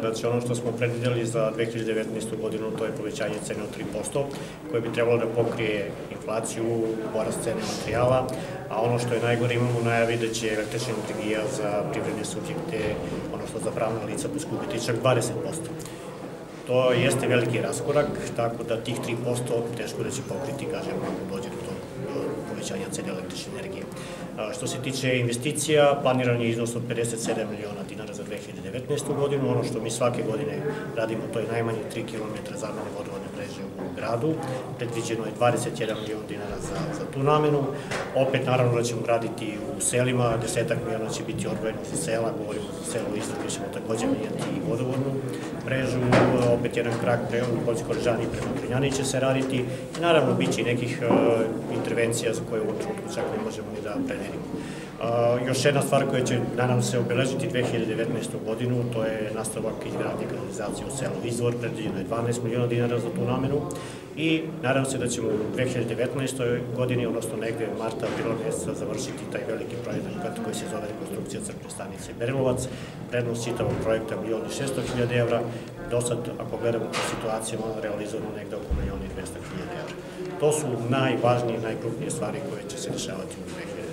Znači ono što smo predvidjeli za 2019. godinu to je povećanje cene od 3% koje bi trebalo da pokrije inflaciju, porast cene materijala, a ono što je najgore imamo najavi da će električna energija za privredne subjekte, odnosno za pravna lica poskupiti čak 20%. To jeste veliki raskorak, tako da tih 3% teško da će pokriti, kažem, ako dođe do povećanja cene električne energije. Što se tiče investicija, planiran je iznos od 57 miliona dinara za 2019. godinu. Ono što mi svake godine radimo, to je najmanje 3 km zamene vodovodne mreže u gradu. Predviđeno je 21 milion dinara za, za tu namenu. Opet, naravno, da ćemo raditi u selima, desetak miliona će biti odvojeno za sela, govorimo za selo gde ćemo takođe menjati i vodovodnu mrežu. Opet jedan krak prema Poljci Korežani i prema Trinjani će se raditi. I naravno, bit će i nekih uh, intervencija za koje u ovom čak ne možemo ni da preverimo. Uh, još jedna stvar koja će, nadam se, obeležiti 2019. godinu, to je nastavak izgradnje kanalizacije u selu Izvor, predviđeno je 12 miliona dinara za tu namenu i nadam se da ćemo u 2019. godini, odnosno negde marta, bilo meseca, završiti taj veliki projekat koji se zove rekonstrukcija crpne stanice Berilovac. Prednost čitavog projekta je milijon i 600.000 evra, do sad, ako gledamo po situacijama, realizovano negde oko milijon i 200.000 evra. To su najvažnije, najkrupnije stvari koje će se dešavati u 2019.